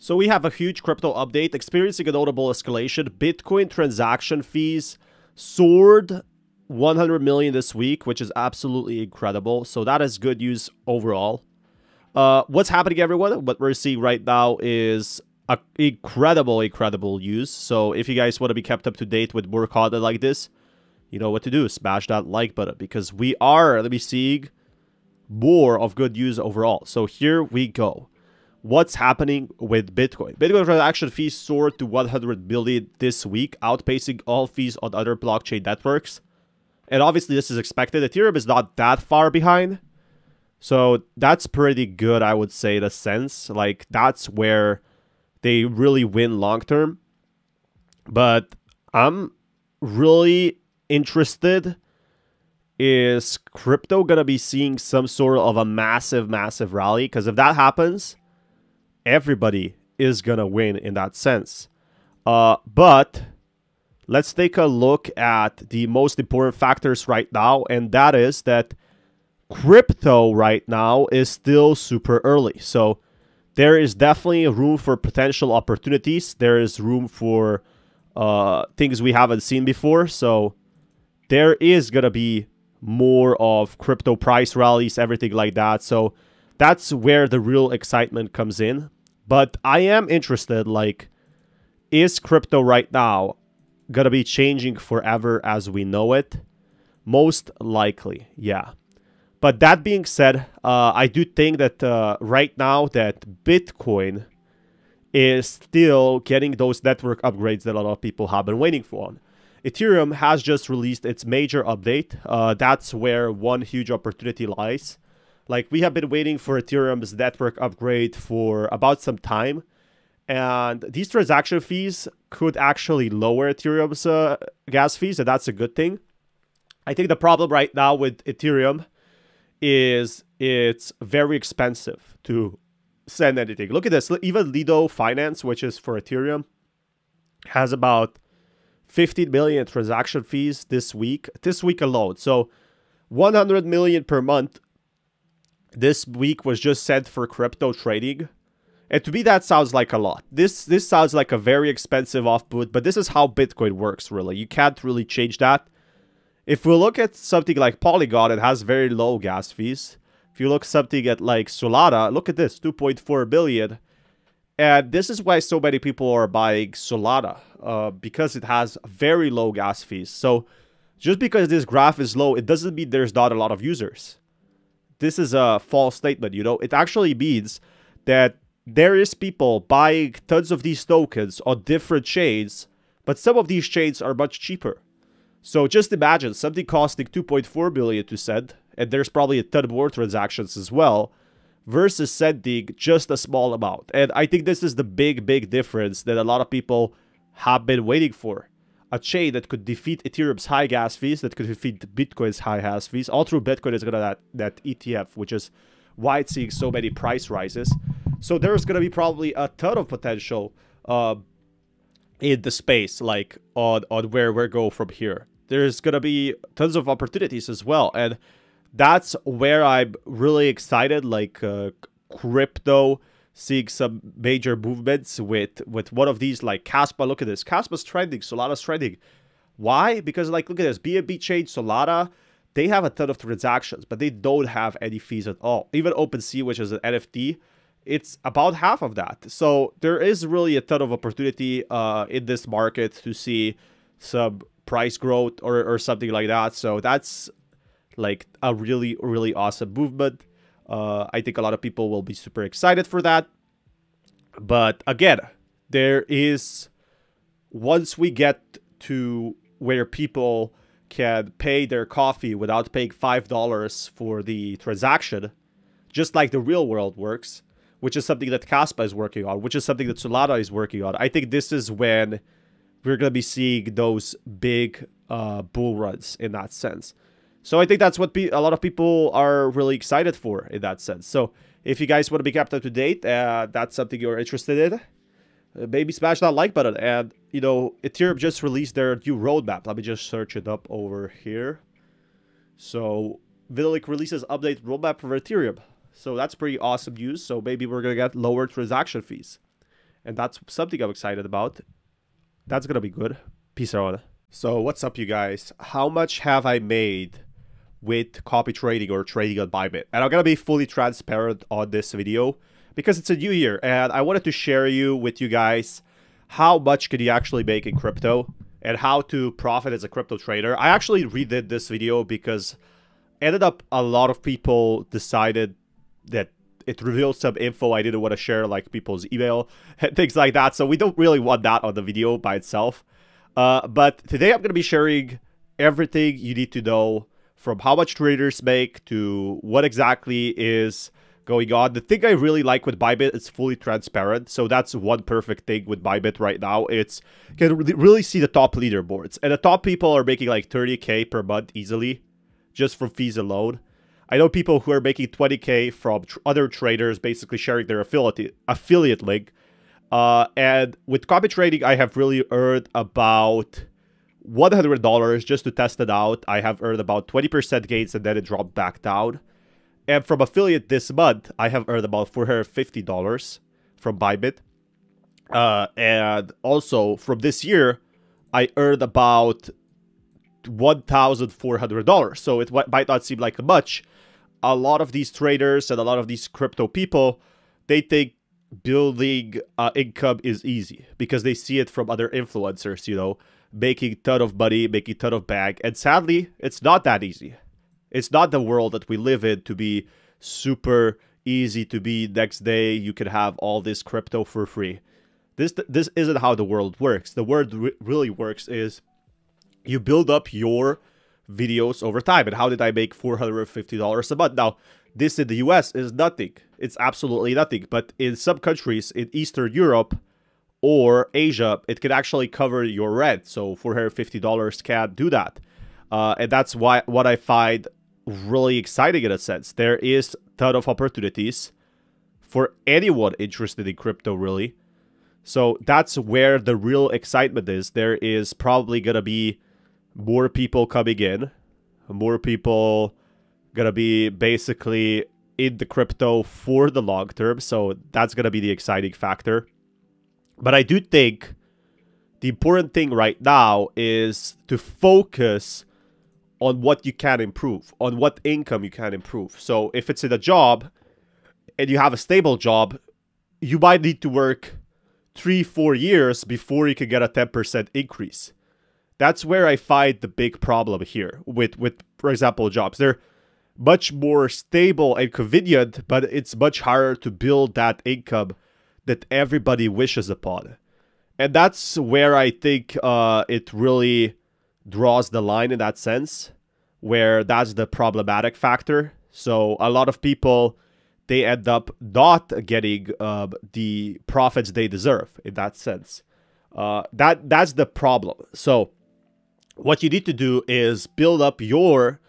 So we have a huge crypto update experiencing a notable escalation. Bitcoin transaction fees soared 100 million this week, which is absolutely incredible. So that is good news overall. Uh, what's happening, everyone? What we're seeing right now is a incredible, incredible news. So if you guys want to be kept up to date with more content like this, you know what to do. Smash that like button because we are, let me see, more of good news overall. So here we go what's happening with Bitcoin. Bitcoin transaction fees soared to 100 billion this week, outpacing all fees on other blockchain networks. And obviously, this is expected. Ethereum is not that far behind. So that's pretty good, I would say, in a sense. Like, that's where they really win long term. But I'm really interested. Is crypto going to be seeing some sort of a massive, massive rally? Because if that happens, everybody is to win in that sense. Uh, but let's take a look at the most important factors right now, and that is that crypto right now is still super early. So there is definitely room for potential opportunities. There is room for uh, things we haven't seen before. So there is to be more of crypto price rallies, everything like that. So that's where the real excitement comes in. But I am interested, like, is crypto right now gonna be changing forever as we know it? Most likely, yeah. But that being said, uh, I do think that uh, right now that Bitcoin is still getting those network upgrades that a lot of people have been waiting for. Ethereum has just released its major update. Uh, that's where one huge opportunity lies. Like we have been waiting for Ethereum's network upgrade for about some time. And these transaction fees could actually lower Ethereum's uh, gas fees, and that's a good thing. I think the problem right now with Ethereum is it's very expensive to send anything. Look at this. Even Lido Finance, which is for Ethereum, has about 15 million transaction fees this week, this week alone. So 100 million per month this week was just sent for crypto trading. And to me, that sounds like a lot. This this sounds like a very expensive offboot, but this is how Bitcoin works, really. You can't really change that. If we look at something like Polygon, it has very low gas fees. If you look something at like Solana, look at this, 2.4 billion. And this is why so many people are buying Solana, uh, because it has very low gas fees. So just because this graph is low, it doesn't mean there's not a lot of users this is a false statement, you know. It actually means that there is people buying tons of these tokens on different chains, but some of these chains are much cheaper. So just imagine something costing 2.4 billion to send, and there's probably a ton more transactions as well, versus sending just a small amount. And I think this is the big, big difference that a lot of people have been waiting for a chain that could defeat Ethereum's high gas fees, that could defeat Bitcoin's high gas fees. All through Bitcoin is gonna that that ETF, which is why it's seeing so many price rises. So there's gonna be probably a ton of potential uh, in the space, like on on where we go from here. There's gonna be tons of opportunities as well, and that's where I'm really excited. Like uh, crypto seeing some major movements with with one of these like Kaspa. Look at this. Kaspa's trending, Solana's trending. Why? Because like look at this. BNB chain, Solana, they have a ton of transactions, but they don't have any fees at all. Even OpenSea, which is an NFT, it's about half of that. So there is really a ton of opportunity uh, in this market to see some price growth or, or something like that. So that's like a really, really awesome movement. Uh, I think a lot of people will be super excited for that. But again, there is once we get to where people can pay their coffee without paying five dollars for the transaction, just like the real world works, which is something that Kaspa is working on, which is something that Solana is working on. I think this is when we're gonna be seeing those big uh, bull runs in that sense. So I think that's what a lot of people are really excited for in that sense. So if you guys want to be kept up to date, uh, that's something you're interested in, uh, maybe smash that like button. And, you know, Ethereum just released their new roadmap. Let me just search it up over here. So Vitalik releases update roadmap for Ethereum. So that's pretty awesome news. So maybe we're going to get lower transaction fees. And that's something I'm excited about. That's going to be good. Peace out. So, what's up, you guys? How much have I made with copy trading or trading on Bybit? And I'm to be fully transparent on this video because it's a new year and I wanted to share you with you guys how much can you actually make in crypto and how to profit as a crypto trader. I actually redid this video because ended up a lot of people decided that it revealed some info I didn't want to share, like people's email and things like that. So we don't really want that on the video by itself. Uh, but today I'm going to be sharing everything you need to know from how much traders make to what exactly is going on. The thing I really like with Bybit is fully transparent. So that's one perfect thing with Bybit right now. It's you can really see the top leaderboards. And the top people are making like 30k per month easily just from fees alone. I know people who are making 20k from tr other traders basically sharing their affiliate affiliate link. Uh, and with copy trading, I have really earned about $100 just to test it out. I have earned about 20% gains and then it dropped back down. And from affiliate this month, I have earned about $450 from Bybit. Uh, and also from this year, I earned about $1,400. So it might not seem like much. A lot of these traders and a lot of these crypto people, they think building uh, income is easy because they see it from other influencers, you know, making ton of money, making ton of bag. And sadly, it's not that easy. It's not the world that we live in to be super easy to be next day you can have all this crypto for free. This this isn't how the world works. The world re really works is you build up your videos over time. And how did I make $450 a month? Now, this in the US is nothing. It's absolutely nothing. But in some countries in Eastern Europe or Asia, it could actually cover your rent. So $450 can't do that. Uh, and that's why what I find really exciting in a sense. There is a ton of opportunities for anyone interested in crypto, really. So that's where the real excitement is. There is probably going to be more people coming in, more people gonna be basically in the crypto for the long term. So that's gonna be the exciting factor. But I do think the important thing right now is to focus on what you can improve, on what income you can improve. So if it's in a job and you have a stable job, you might need to work three, four years before you can get a 10% increase. That's where I find the big problem here with, with for example, jobs. They're much more stable and convenient, but it's much harder to build that income that everybody wishes upon. And that's where I think uh, it really draws the line in that sense, where that's the problematic factor. So a lot of people, they end up not getting uh, the profits they deserve in that sense. Uh, that that's the problem. So what you need to do is build up your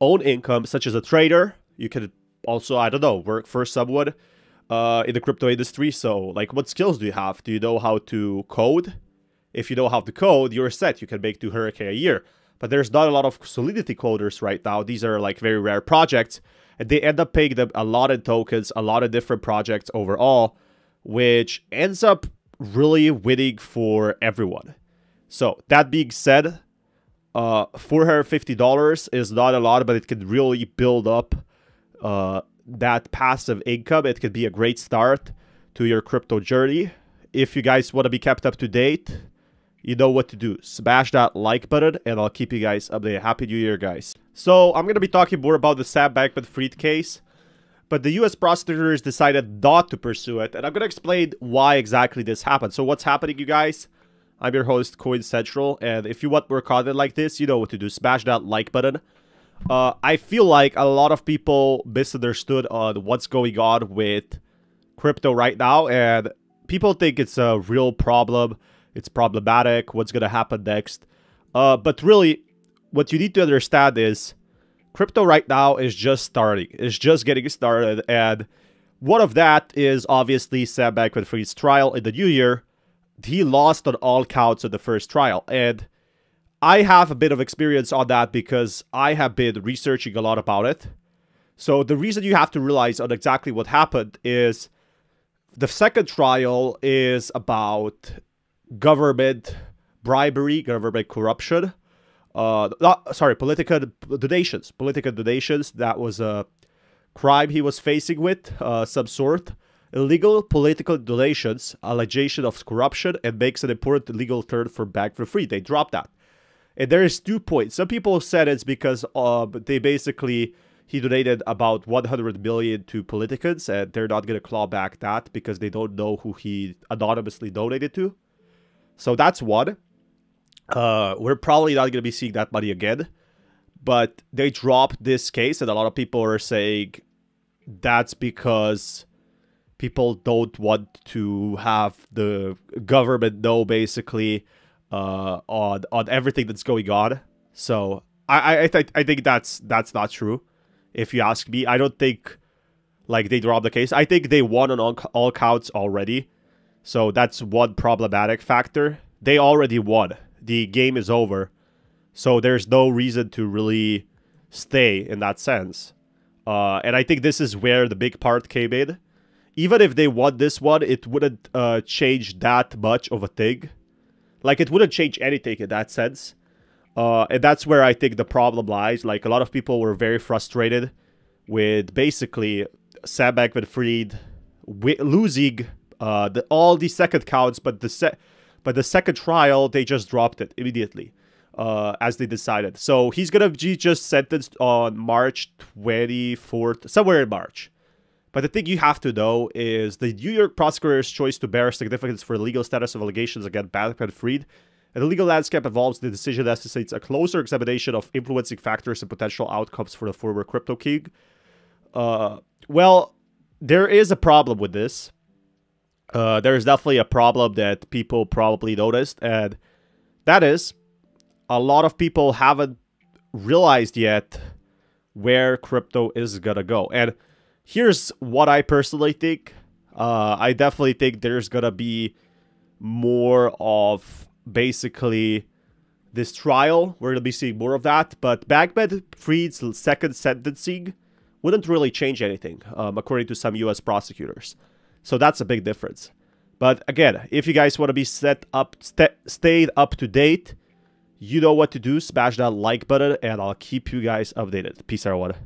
own income, such as a trader. You can also, I don't know, work for someone uh, in the crypto industry. So, like, what skills do you have? Do you know how to code? If you know how to code, you're set. You can make 200k a year. But there's not a lot of Solidity coders right now. These are like very rare projects. And they end up paying them a lot in tokens, a lot of different projects overall, which ends up really winning for everyone. So, that being said, uh, $450 is not a lot, but it can really build up uh, that passive income. It could be a great start to your crypto journey. If you guys want to be kept up to date, you know what to do. Smash that like button, and I'll keep you guys updated. Happy New Year, guys. So, I'm going to be talking more about the Sam Bankman-Fried case, but the U.S. prosecutors decided not to pursue it, and I'm going to explain why exactly this happened. So, what's happening, you guys? I'm your host, Coin Central, and if you want more content like this, you know what to do. Smash that like button. Uh, I feel like a lot of people misunderstood on what's going on with crypto right now, and people think it's a real problem. It's problematic. What's going to happen next? Uh, but really, what you need to understand is crypto right now is just starting. It's just getting started, and one of that is obviously Sam Bankman-Fried's trial in the new year, he lost on all counts in the first trial. And I have a bit of experience on that because I have been researching a lot about it. So the reason you have to realize on exactly what happened is the second trial is about government bribery, government corruption. Uh, not, sorry, political donations, political donations. That was a crime he was facing with, uh, some sort. Illegal political donations, allegation of corruption, and makes an important legal turn for Bankman-Fried. They dropped that. And there is two points. Some people said it's because uh, they basically he donated about 100 million to politicians, and they're not gonna claw back that because they don't know who he anonymously donated to. So that's one. Uh, we're probably not gonna be seeing that money again. But they dropped this case, and a lot of people are saying that's because people don't want to have the government know basically uh, on on everything that's going on. So I I th- I think that's that's not true. If you ask me, I don't think like they dropped the case. I think they won on all, all counts already. So that's one problematic factor. They already won. The game is over. So there's no reason to really stay in that sense. Uh, and I think this is where the big part came in. Even if they won this one, it wouldn't uh, change that much of a thing. Like, it wouldn't change anything in that sense. Uh, and that's where I think the problem lies. Like, a lot of people were very frustrated with basically Sam Bankman-Fried losing uh, the, all the second counts, but the se- but the second trial they just dropped it immediately uh, as they decided. So he's gonna be just sentenced on March 24th, somewhere in March. But the thing you have to know is the New York prosecutor's choice to bear significance for the legal status of allegations against Bankman-Fried and the legal landscape involves the decision that necessitates a closer examination of influencing factors and potential outcomes for the former crypto king. Uh, well, there is a problem with this. Uh, there is definitely a problem that people probably noticed, and that is a lot of people haven't realized yet where crypto is gonna go. And here's what I personally think. Uh, I definitely think there's gonna be more of basically this trial. We're gonna be seeing more of that. But Bankman-Fried's second sentencing wouldn't really change anything, um, according to some U.S. prosecutors. So that's a big difference. But again, if you guys want to be set up, st stayed up to date, you know what to do. Smash that like button, and I'll keep you guys updated. Peace, everyone.